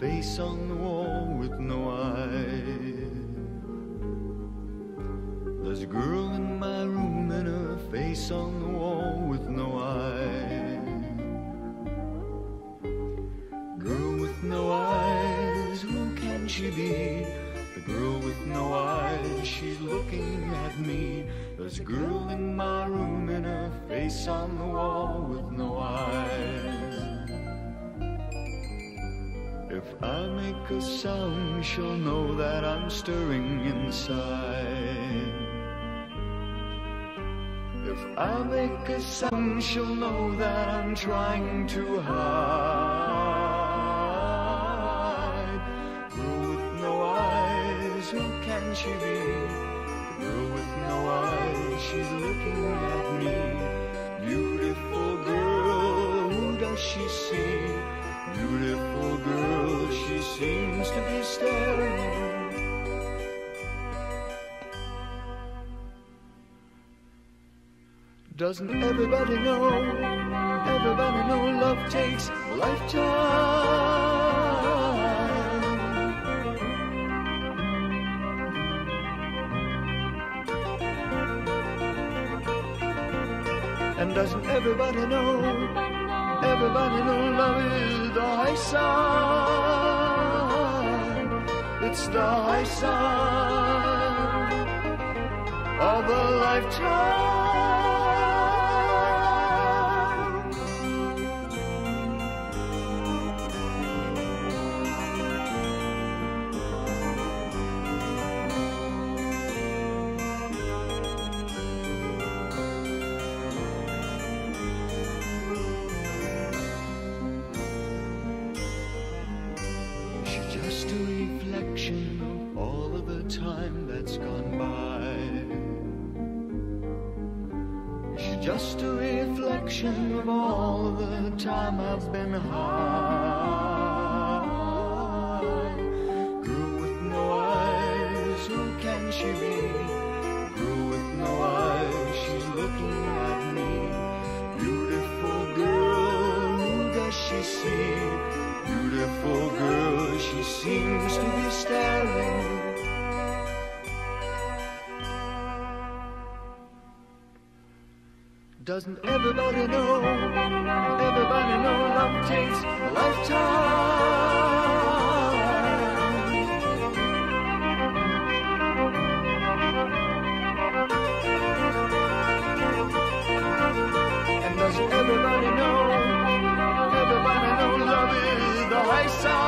face on the wall with no eyes. There's a girl in my room and a face on the wall with no eyes. Girl with no eyes, who can she be? The girl with no eyes, she's looking at me. There's a girl in my room and a face on the wall If I make a sound, she'll know that I'm stirring inside. If I make a sound, she'll know that I'm trying to hide. Girl with no eyes, who can she be? Girl with no eyes, she's looking at me. Beautiful girl, who does she see? Doesn't everybody know? Everybody know love takes a lifetime. And doesn't everybody know? Everybody know love is the high side. It's the high side of a lifetime. Time that's gone by. She's just a reflection of all the time I've been high. Girl with no eyes, who can she be? Girl with no eyes, she's looking at me. Beautiful girl, who does she see? Beautiful girl, she seems to be staring. Doesn't everybody know? Everybody know love takes a lifetime. And doesn't everybody know? Everybody know love is the high side.